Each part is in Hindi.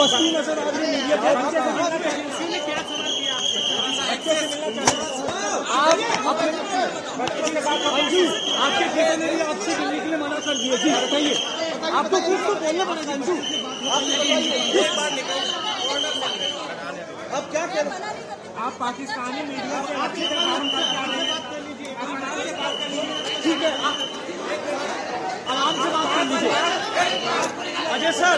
बस्ती नज़र आ रही है। आपके बेटे ने भी आपसे मिलने के लिए मना कर दिया। जी बताइए। आपको कुछ तो बोलना पड़ेगा आप बताइए। अब क्या कर आप पाकिस्तानी मीडिया से अच्छे काम कर लीजिए। ठीक है आराम से बात कर लीजिए। अजय सर।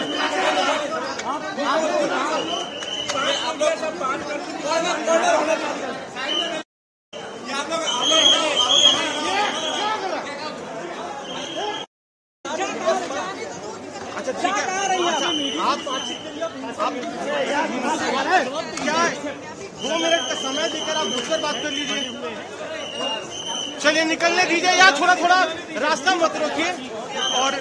दो मिनट का समय आप बात कर लीजिए चलिए निकलने दीजिए यार थोड़ा थोड़ा रास्ता मत रोकिए। और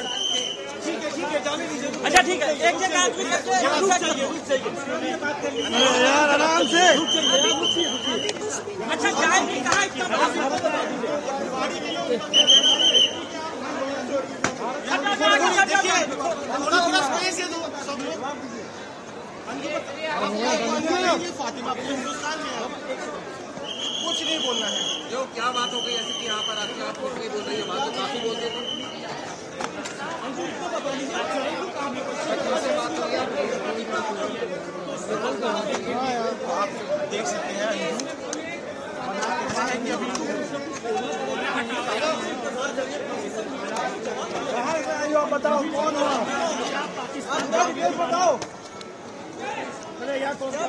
ठीक है ठीक है जाने दीजिए अच्छा ठीक है। एक जगह आदमी करके रुक जाइए रुक जाइए यार आराम से। अच्छा चाय भी कहा थोड़ा थोड़ा स्पेस दे दो सब लोग फातिमा हिंदुस्तान में है। कुछ नहीं बोलना है। जो क्या बात हो गई ऐसे कि यहाँ पर आपकी आप कुछ नहीं बोल रही है बात तो काफ़ी बोलते थे देख सकते हैं। अभी आप बताओ कौन हो आप आप बताओ अरे यार कौन सा